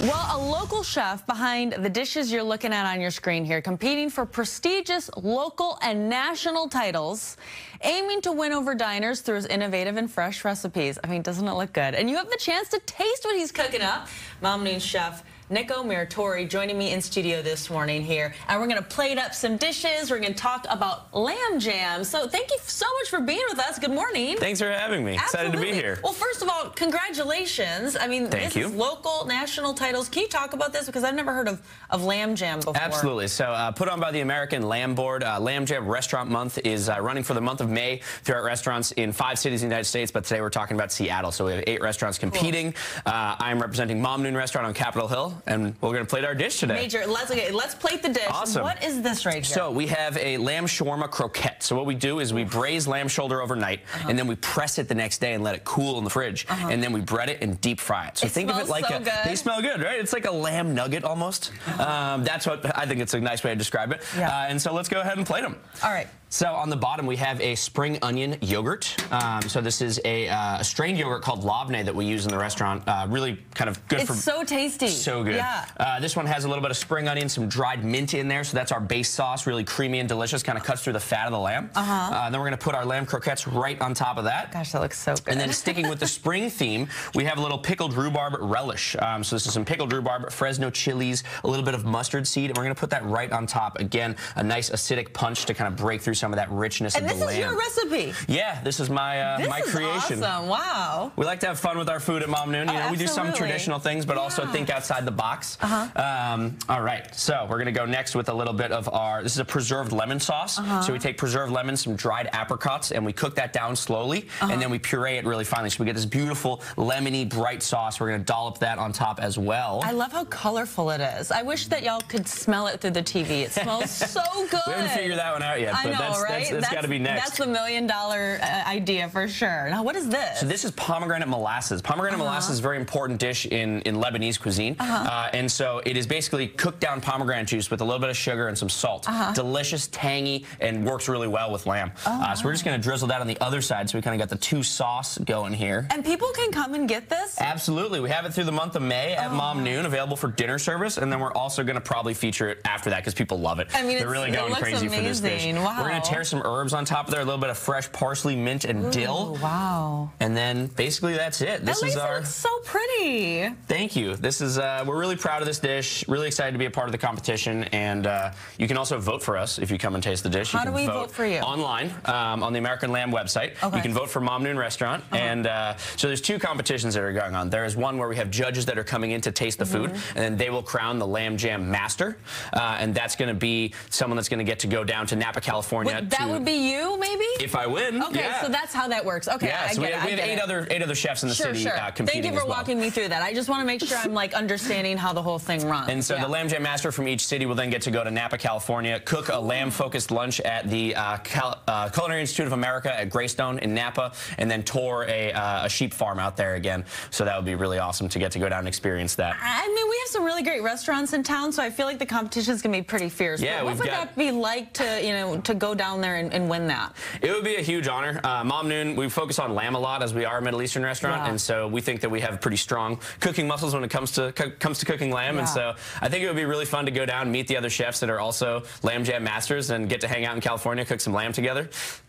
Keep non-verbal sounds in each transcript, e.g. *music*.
Well, a local chef behind the dishes you're looking at on your screen here, competing for prestigious local and national titles, aiming to win over diners through his innovative and fresh recipes. I mean, doesn't it look good? And you have the chance to taste what he's cooking up. Mamnoon chef Nico Murratore joining me in studio this morning here. And we're going to plate up some dishes. We're going to talk about lamb jam. So thank you so much for being with us. Good morning. Thanks for having me. Absolutely. Excited to be here. Well, first of all, congratulations. I mean, thank this you. is local, national titles. Can you talk about this? Because I've never heard of, of lamb jam before. Absolutely. So uh, put on by the American Lamb Board. Uh, lamb Jam Restaurant Month is uh, running for the month of May throughout restaurants in five cities in the United States, but today we're talking about Seattle. So we have eight restaurants competing. Cool. Uh, I'm representing Mamnoon Restaurant on Capitol Hill, and we're going to plate our dish today. Major. Let's okay, let's plate the dish. Awesome. What is this right here? So we have a lamb shawarma croquette. So what we do is we braise lamb shoulder overnight, uh -huh. and then we press it the next day and let it cool in the fridge, uh -huh. and then we bread it and deep fry it. So it think of it like so a. Good. They smell good, right? It's like a lamb nugget almost. Um, that's what I think it's a nice way to describe it. Yeah. Uh, and so let's go ahead and plate them. All right. So on the bottom, we have a spring onion yogurt. Um, so this is a, uh, a, strained yogurt called Labne that we use in the restaurant. Uh, really kind of good it's for... It's so tasty. So good. Yeah. Uh, this one has a little bit of spring onion, some dried mint in there. So that's our base sauce, really creamy and delicious, kind of cuts through the fat of the lamb. Uh-huh. Uh, then we're going to put our lamb croquettes right on top of that. Gosh, that looks so good. And then sticking with the *laughs* spring theme, we have a little pickled rhubarb relish. Um, so this is some pickled rhubarb, Fresno chilies, a little bit of mustard seed, and we're going to put that right on top. Again, a nice acidic punch to kind of break through some of that richness and this is your recipe. Yeah, this is my uh, this my creation. Awesome. Wow. We like to have fun with our food at Mamnoon. You oh, know, we do some traditional things, but yeah. also think outside the box. Uh-huh. Um, all right, so we're gonna go next with a little bit of our. This is a preserved lemon sauce. Uh-huh. So we take preserved lemons, some dried apricots, and we cook that down slowly, uh-huh. and then we puree it really finely. So we get this beautiful lemony, bright sauce. We're gonna dollop that on top as well. I love how colorful it is. I wish that y'all could smell it through the TV. It smells *laughs* so good. we haven't figured that one out yet, but know, that's, right? that's, that's, that's got to be next. That's the million dollar uh, idea for sure. Now, what is this? So this is pomegranate molasses. Pomegranate uh -huh. molasses is a very important dish in, in Lebanese cuisine. Uh -huh. uh, and so it is basically cooked down pomegranate juice with a little bit of sugar and some salt. Uh -huh. Delicious, tangy, and works really well with lamb. Oh, uh, so we're just going to drizzle that on the other side. So we kind of got the two sauce going here. And people can come and get this? Absolutely. We have it through the month of May at oh. Mamnoon, available for dinner service. And then we're also going to probably feature it after that because people love it. I mean, They're really going crazy amazing. for this dish. Wow. We're to tear some herbs on top of there, a little bit of fresh parsley, mint, and Ooh, dill. Wow. And then basically that's it. This that is our. It look so pretty. Thank you. This is uh, we're really proud of this dish. Really excited to be a part of the competition, and uh, you can also vote for us if you come and taste the dish. How you do we vote, vote for you? Online um, on the American Lamb website. Okay. You can vote for Mamnoon Restaurant, uh -huh. and uh, so there's two competitions that are going on. There is one where we have judges that are coming in to taste the food, mm -hmm. and then they will crown the Lamb Jam Master, uh, and that's going to be someone that's going to get to go down to Napa, California. That to, would be you, maybe. If I win. Okay, yeah. so that's how that works. Okay, yeah, I so get we have, it, we have eight it. other eight other chefs in the sure, city sure. uh, competing Thank you for well. walking me through that. I just want to make sure I'm like understanding how the whole thing runs. And so yeah. the Lamb Jam Master from each city will then get to go to Napa, California, cook a lamb-focused lunch at the uh, Cal uh, Culinary Institute of America at Greystone in Napa, and then tour a, uh, a, sheep farm out there again. So that would be really awesome to get to go down and experience that. I mean, we have some really great restaurants in town, so I feel like the competition is going to be pretty fierce. Yeah, but what would got, that be like to, you know, to go down there and, and win that? It would be a huge honor. Uh, Mamnoon, we focus on lamb a lot as we are a Middle Eastern restaurant, yeah. and so we think that we have pretty strong cooking muscles when it comes to comes to cooking lamb. Yeah. And so I think it would be really fun to go down and meet the other chefs that are also Lamb Jam masters and get to hang out in California, cook some lamb together.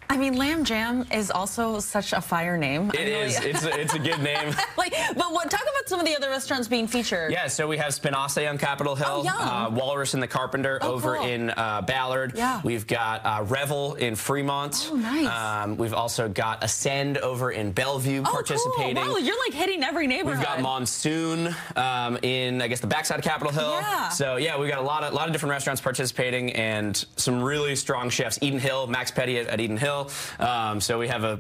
I mean, Lamb Jam is also such a fire name. It is. It's a, it's a good name. *laughs* like, but what? Talk about some of the other restaurants being featured. Yeah, so we have Spinasse on Capitol Hill, oh, uh, Walrus and the Carpenter oh, over cool. in uh, Ballard. Yeah. We've got uh, Revel in Fremont. Oh, nice. Um, we've also got Ascend over in Bellevue oh, participating. Cool. Wow, you're like hitting every neighborhood. We've got Monsoon um, in, I guess, the backside of Capitol Hill. Yeah. So yeah, we've got a lot of lot of different restaurants participating and some really strong chefs. Eden Hill, Max Petty at, at Eden Hill. Um, so we have a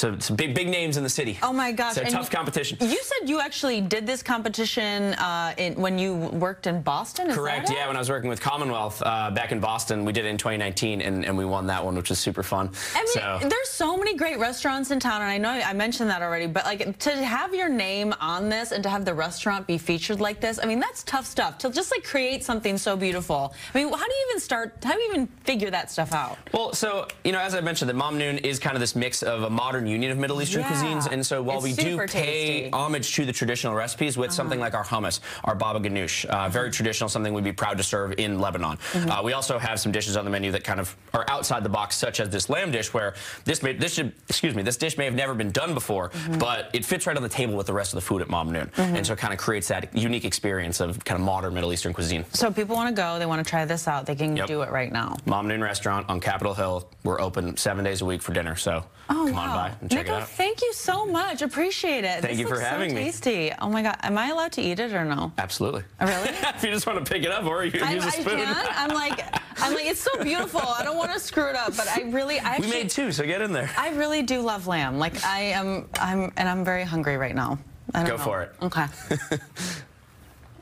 so some big big names in the city. Oh my gosh! So and tough competition. You said you actually did this competition uh, in, when you worked in Boston. Is Correct. Yeah, when I was working with Commonwealth uh, back in Boston, we did it in 2019, and, and we won that one, which was super fun. I mean, so. there's so many great restaurants in town, and I know I mentioned that already. But like to have your name on this and to have the restaurant be featured like this, I mean, that's tough stuff. To just like create something so beautiful. I mean, how do you even start? How do you even figure that stuff out? Well, so you know, as I mentioned, that Mamnoon is kind of this mix of a modern Union of Middle Eastern Yeah. cuisines. And so while It's we do pay tasty. Uh-huh. homage to the traditional recipes with something like our hummus, our baba ganoush, uh, very traditional, something we'd be proud to serve in Lebanon. Mm-hmm. Uh, we also have some dishes on the menu that kind of are outside the box, such as this lamb dish, where this may, this should, excuse me, this dish may have never been done before, Mm-hmm. but it fits right on the table with the rest of the food at Mamnoon, and so it kind of creates that unique experience of kind of modern Middle Eastern cuisine. So people want to go, they want to try this out, they can Yep. do it right now. Mamnoon Restaurant on Capitol Hill. We're open seven days a week for dinner, so Oh, come wow. on by and check Nico, it out. Thank you so much. Appreciate it. Thank This you for having so me. tasty. Oh my God. Am I allowed to eat it or no? Absolutely. Oh, really? *laughs* if you just want to pick it up, or you can I, use a I spoon. I can. I'm like, I'm like, it's so beautiful. I don't want to screw it up, but I really, I We made two, so get in there. I really do love lamb. Like I am, I'm, and I'm very hungry right now. I don't Go know. for it. Okay. *laughs*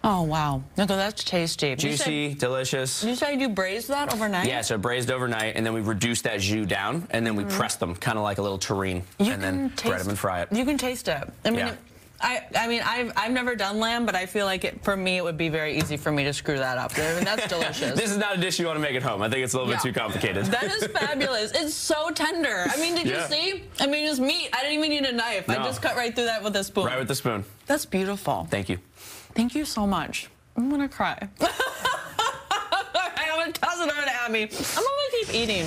oh wow, Nico, that's tasty. You said- Juicy, delicious. You said you braised that overnight? Yeah, so braised overnight, and then we reduce that jus down, and then we press them, kind of like a little terrine, Mm-hmm. You and then can bread them and fry it. You can taste it. I mean, Yeah. it- I, I mean, I've, I've never done lamb, but I feel like it, for me, it would be very easy for me to screw that up. I mean, that's *laughs* delicious. This is not a dish you want to make at home. I think it's a little Yeah. bit too complicated. That is *laughs* fabulous. It's so tender. I mean, did Yeah. you see? I mean, it's meat. I didn't even need a knife. I just cut right through that with a spoon. right with the spoon. That's beautiful. Thank you. Thank you so much. I'm gonna cry. *laughs* I have a cousin over to Abby. I'm gonna keep eating.